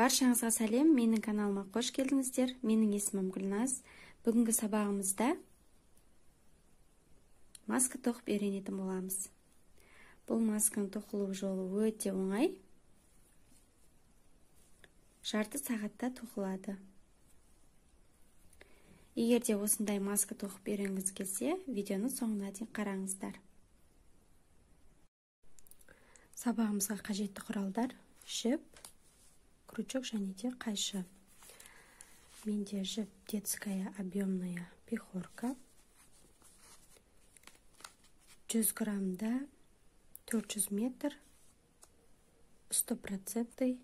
баршаңызға сәлем. Менің каналыма қош келдіңіздер. Менің есімім гүлназ. Бүгінгі сабағымызда маска тоқып үйренетін боламыз. Бұл масканы тоқылу жолы өте оңай. Жарты сағатта тоқылады. Егер де осындай маска тоқып үйренгіңіз келсе видеоны соңына дейін қараңыздар. Сабағымызға қажетті құралдар жіп крючок және де қайшы менде жіп детская объемная пехорка 100 граммда 400 метр стопроцентный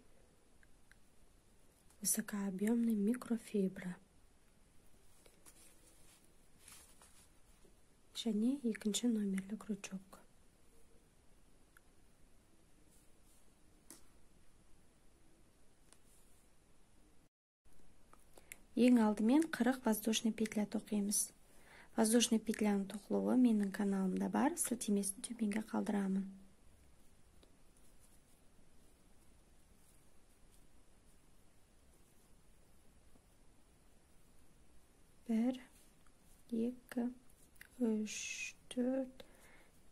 высокообъемный микрофибра және екінші номерлі крючок Ең алдымен 40 воздушный петля тоқимыз. Воздушный петляның тоқылуы менің каналымда бар сілтемесін төменге қалдырамын. Бір екі үш төрт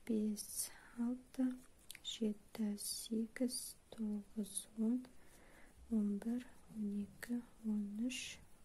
бес алты жеті сегіз тоғыз он он бір он екі он үш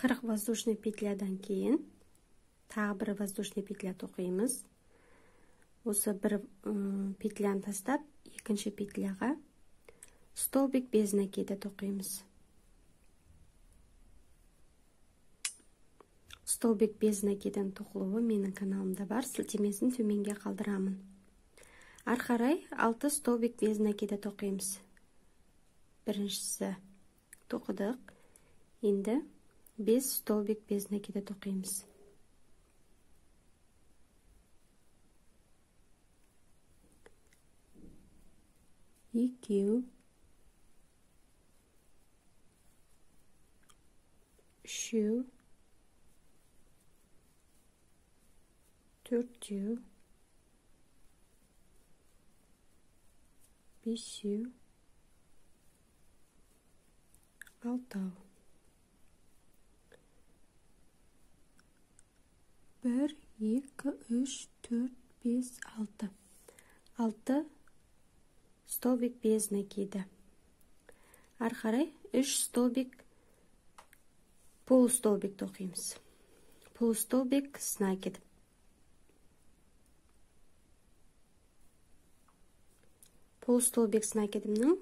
қырық воздушный петлядан кейін тағы бір воздушный петля тоқимыз осы бір петляны тастап екінші петляға столбик без накида тоқимыз столбик без накиданың тоқылуы менің каналымда бар сілтемесін төменге қалдырамын ары қарай алты столбик без накида тоқимыз біріншісі тоқыдық енді без столбик без накида тоқимыз екеу үшеу төртеу бесеу алтау бір екі үш төрт бес алты. Алты столбик без накида ары қарай үш столбик полустолбик тоқимыз. Полустолбик с накид полустолбик с накидімнің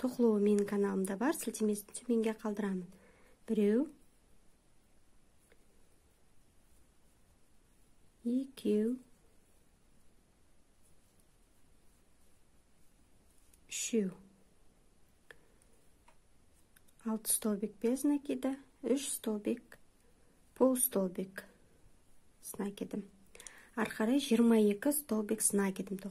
тоқылуы менің каналымда бар. Сілтемесін төменге қалдырамын. Біреу екеу үшеу алты столбик без накида үш столбик полустолбик с накидом ары қарай екі столбик с накидом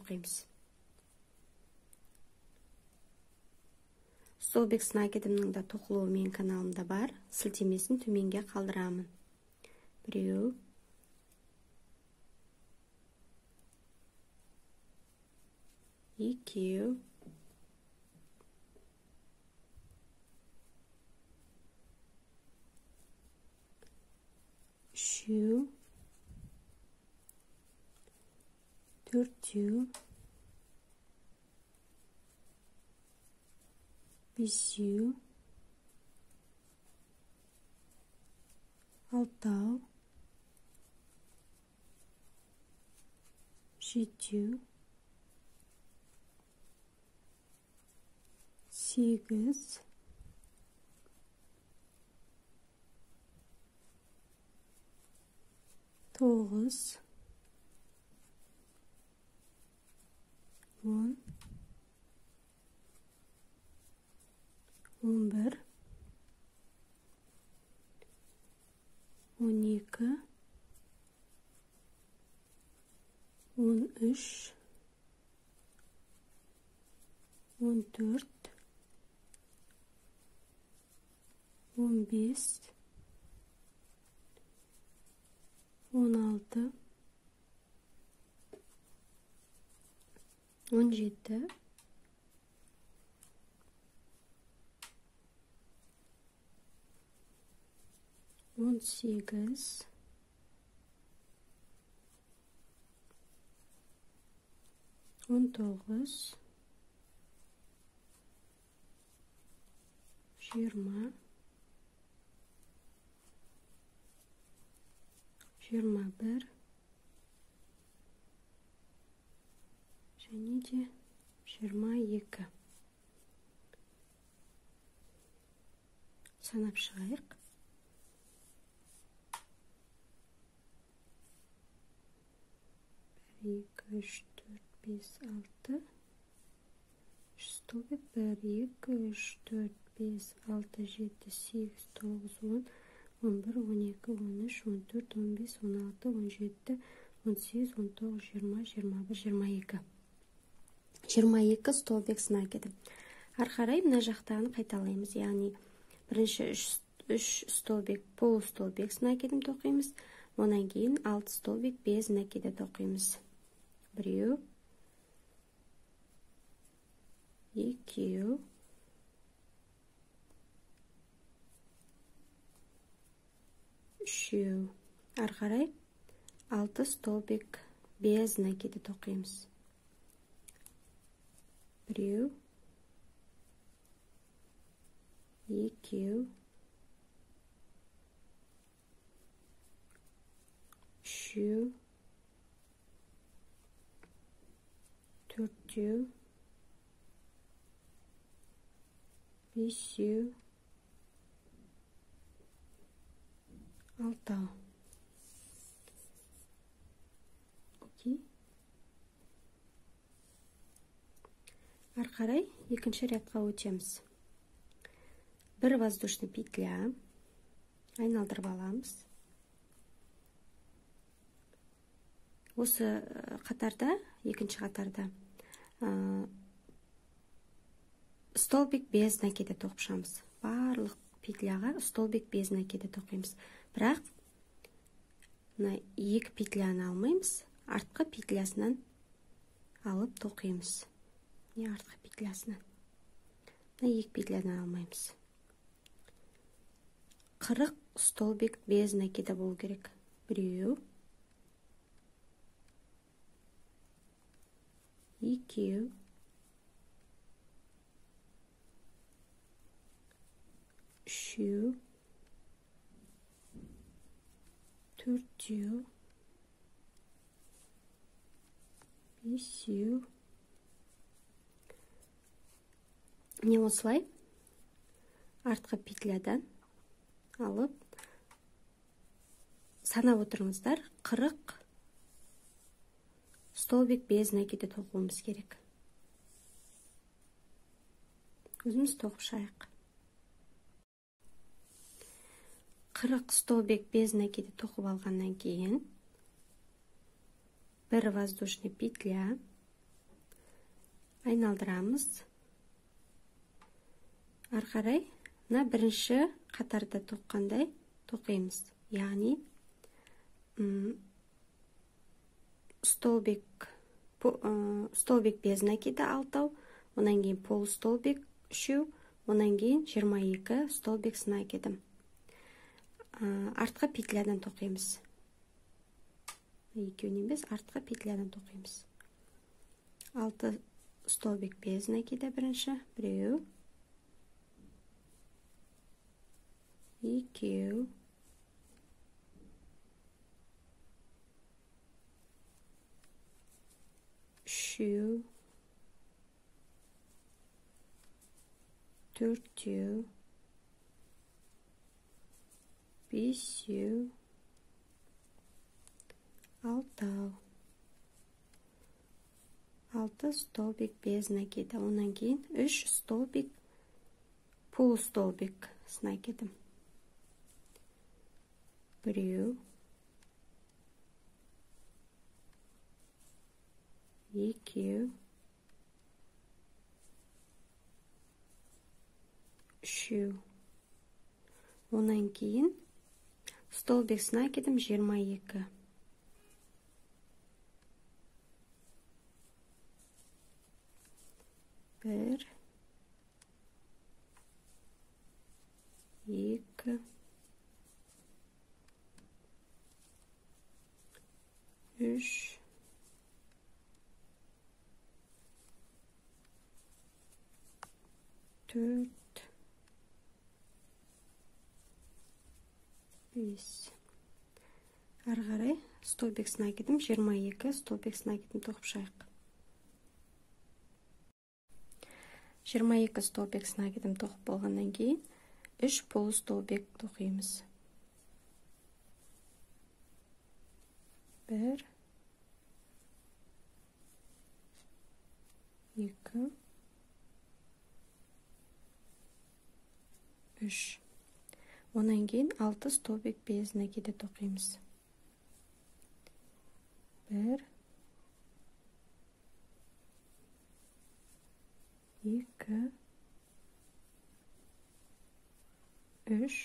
столбик с накидімнің да тоқылуы менің каналымда бар. Сілтемесін төменге қалдырамын. Біреу. Екеу үшеу төртеу бесеу алтау жетеу сегіз тоғыз он он бір он екі он үш он төрт он бес он алты он жеті он сегіз он тоғыз жиырма жиырма бір және де жиырма екі. Санап шығайық. Бір екі үш төрт бес алты. Үш столбик. Бір екі үш төрт бес алты жеті сегіз тоғыз он. Он бір он екі он үш он төрт он бес он алты он жеті он сегіз он тоғыз жиырма жиырма бір жиырма екі. Жиырма екі столбик знак еді. Ары қарай мына жақтағыны қайталаймыз. Яғни бірінші үш, үш столбик полустолбик знакетін тоқимыз онан кейін алты столбик без накиді тоқимыз біреу. Екеу. Үшеу ары қарай алты столбик без накиді тоқимыз. Біреу. Екеу. Үшеу төртеу. Бесеу. Алтау окей. Ары қарай екінші рядқа өтеміз. Бір воздушный петля. Айналдырып аламыз. Осы қатарда екінші қатарда столбик без накиді тоқып барлық петляға столбик без накиді тоқимыз. Бірақ мына екі петляны алмаймыз артқы петлясынан алып тоқимыз. Не артқы петлясынан? Мына екі петляны алмаймыз. Қырық столбик без накида болу керек. Біреу. Екеу. Үшеу. Төртеу бесеу. Міне осылай. Артқы петлядан алып санап отырыңыздар. Қырық столбик без накиді тоқуымыз керек. Өзіміз тоқып шығайық қырық столбик без накиді тоқып алғаннан кейін бір воздушный петля айналдырамыз. Ары қарай мына бірінші қатарда тоққандай тоқимыз. Яғни столбик столбик без накиді алтау онан кейін полустолбик үшеу онан кейін жиырма екі столбик с накидом артқы петлядан тоқимыз. Екеуін емес артқы петлядан тоқимыз. Алты столбик без накида бірінші біреу. Екеу. Үшеу. Төртеу. Бесеу алтау. Алты столбик без накида. Онан кейін үш столбик полустолбик накидім біреу екеу үшеу онан кейін столбик накидім жиырма екі бір екі үш төрт бес. Ары қарай столбик накидім жиырма екі столбик накидім тоқып шығайық жиырма екі столбик накидім тоқып болғаннан кейін үш полустолбик тоқимыз. Бір екі үш. Онан кейін алты столбик без накиді тоқимыз. Бір екі үш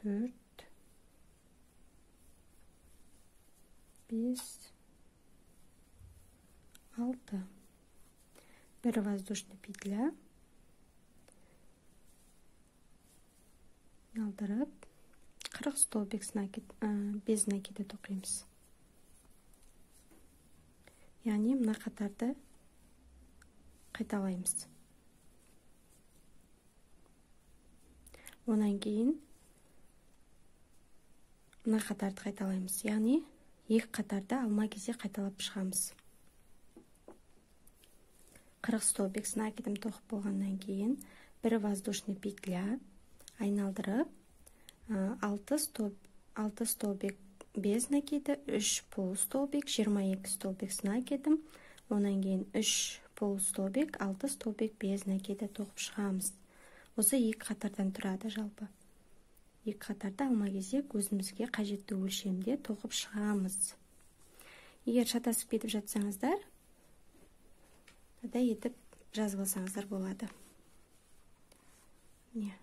төрт бес алты. Бір воздушный петля. Ялдырып қырық столбик без накиді тоқимыз яғни мына қатарды қайталаймыз онан кейін мына қатарды қайталаймыз яғни екі қатарды алма кезек қайталап шығамыз қырық столбик с накидом тоқып болғаннан кейін бір воздушный петля айналдырып алты алты столбик без накиді үш полустолбик жиырма екі столбик с накидом онан кейін үш полустолбик алты столбик без накиді тоқып шығамыз. Осы екі қатардан тұрады жалпы. Екі қатарды алма кезек өзімізге қажетті өлшемде тоқып шығамыз. Егер шатасып кетіп жатсаңыздар мынадай етіп жазып алсаңыздар болады. Міне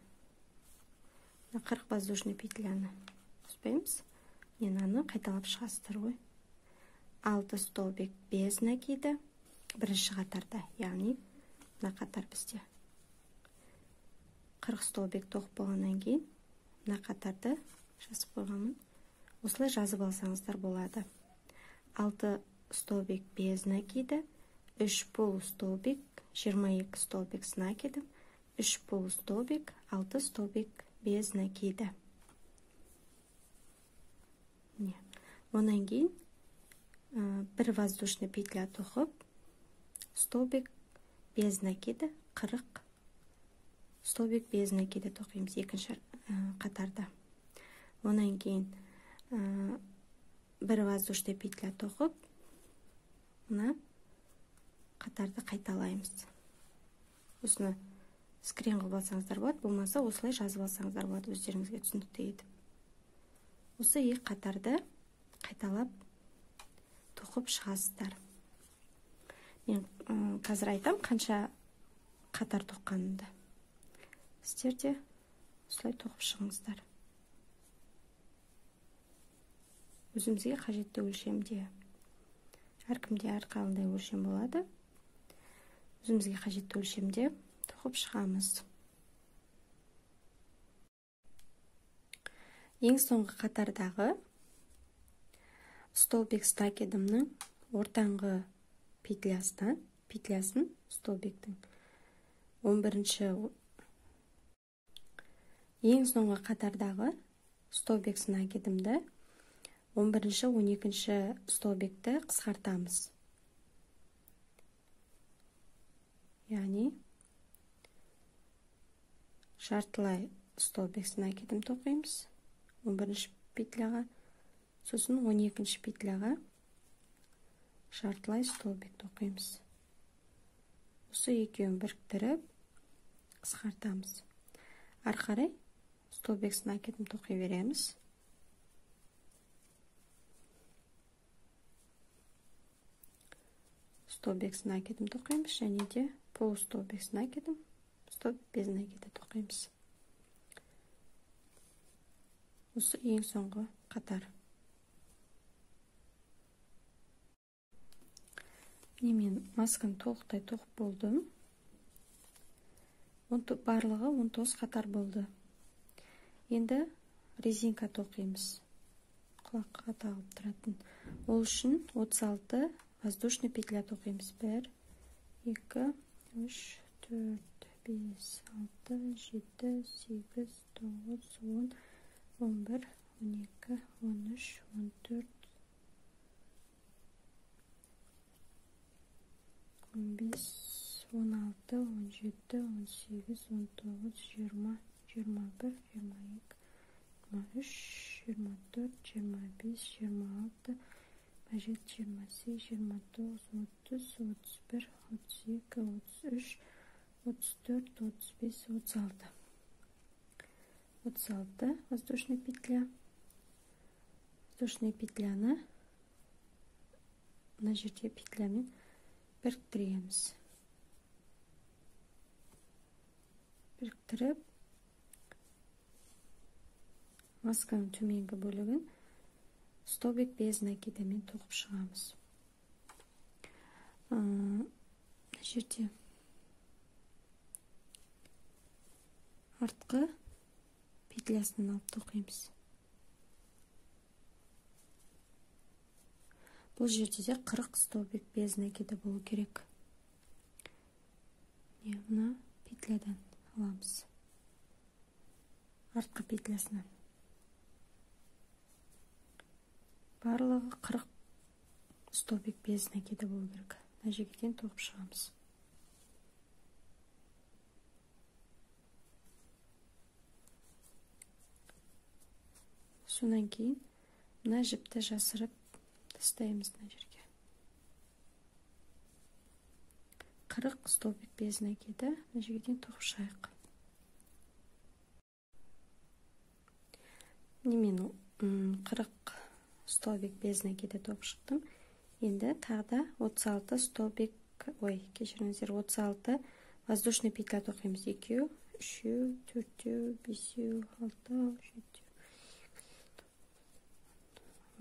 мына қырық воздушный петляны қоспаймыз мынаны қайталап шығасыздар ғой. Алты столбик без накиді бірінші қатарда яғни мына қатар бізде. Қырық столбик тоқып болғаннан кейін мына қатарды жазып қойғанмын. Осылай жазып алсаңыздар болады. Алты столбик без накида үш полустолбик жиырма екі столбик с накидом үш полустолбик алты столбик без накида міне кейін бір воздушный петля тоқып столбик без накида қырық столбик без накида тоқимыз екінші қатарда. Онан кейін бір воздушный петля тоқып мына қатарды қайталаймыз. Осыны скрин қылып алсаңыздар болады болмаса осылай жазып алсаңыздар болады өздеріңізге түсінікті етіп осы екі қатарды қайталап тоқып шығасыздар. Мен қазір айтам қанша қатар тоққанымды. Сіздер де осылай тоқып шығыңыздар. Өзімізге қажетті өлшемде әркімде әрқандай өлшем болады. Өзімізге қажетті өлшемде шығамыз ең соңғы қатардағы столбик стакедімнің ортаңғы петлясынан петлясын столбиктің он бірінші ең соңғы қатардағы столбик накидімді 11 он екінші столбикті қысқартамыз. Яғни жартылай столбик накидім тоқимыз 11 петляға сосын 12 петляға жартылай столбик тоқимыз осы екеуін біріктіріп қысқартамыз ары қарай столбик накидін тоқи береміз столбик накидін тоқимыз және де полустолбик накидін стоп без накиді тоқимыз осы ең соңғы қатар міне мен масканы толықтай тоқып болдым барлығы 19 қатар болды енді резинка тоқимыз құлаққа тағылып тұратын ол үшін 36 воздушный петля тоқимыз 1 2 3 4 5 6 7 8 9 10 он бір он екі он үш он төрт он бес он алты он жеті он сегіз он тоғыз жиырма жиырма бір жиырма екі жиырма үш жиырма төрт жиырма бес жиырма алты жиырма жеті жиырма сегіз жиырма тоғыз отыз отыз бір отыз екі отыз үш отыз төрт отыз бес отыз алты отыз алты воздушный петля воздушный петляны мына жерде петлямен біріктіреміз біріктіріп масканың төменгі бөлігін столбик без накидамен тоқып шығамыз мына жерде артқы петлясынан алып тоқимыз. Бұл жерде де 40 столбик без накиді болу керек. Міне мына петлядан аламыз. Артқы петлясынан. Барлығы 40 столбик без накиді болу керек. Мына жерге тоқып шығамыз. Содан кейін мына жіпті жасырып тастаймыз мына жерге. Қырық столбик без накиді мына жерге дейін тоқып шығайық міне мен қырық столбик без накиді тоқып шықтым. Енді тағы да 36 столбик ой кешіріңіздер 36 воздушный петля тоқимыз. Екеу үшеу төртеу бесеу алтау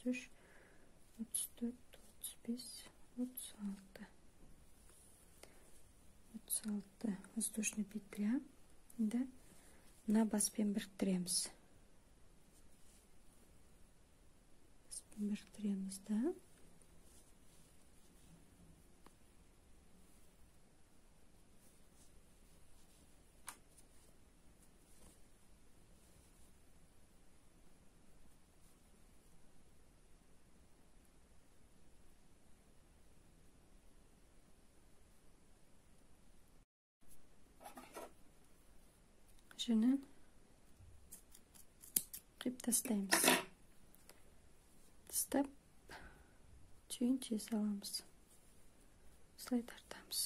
отыз үш отыз төрт отыз бес отыз алты отыз алты воздушный петля енді мына баспен біріктіреміз біріктіреміз да? Жүнін қиып тастаймыз тастап түйін түйе саламыз осылай тартамыз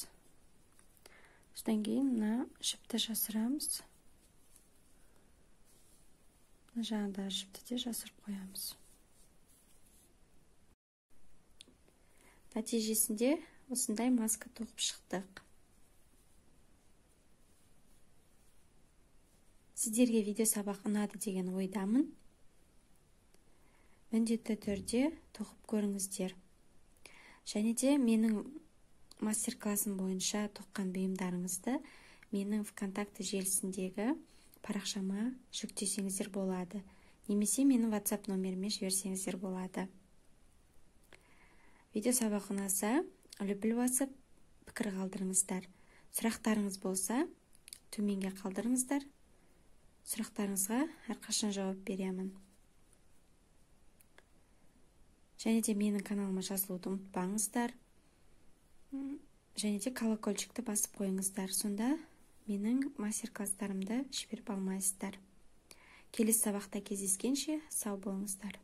содан кейін мына жіпті жасырамыз мына жағындағы жіпті де жасырып қоямыз нәтижесінде осындай маска тоқып шықтық сіздерге видео сабақ ұнады деген ойдамын. Міндетті түрде тоқып көріңіздер. Және де менің мастер классым бойынша тоққан бұйымдарыңызды менің вконтакте желісіндегі парақшама жүктесеңіздер болады. Немесе менің whatsapp номеріме жіберсеңіздер болады. Видео сабақ ұнаса лүпіл басып пікір қалдырыңыздар. Сұрақтарыңыз болса төменге қалдырыңыздар. Сұрақтарыңызға әрқашан жауап беремін. Және де менің каналыма жазылуды ұмытпаңыздар. Және де колокольчикті басып қойыңыздар. Сонда менің мастер класстарымды жіберіп алмайсыздар. Келесі сабақта кездескенше сау болыңыздар.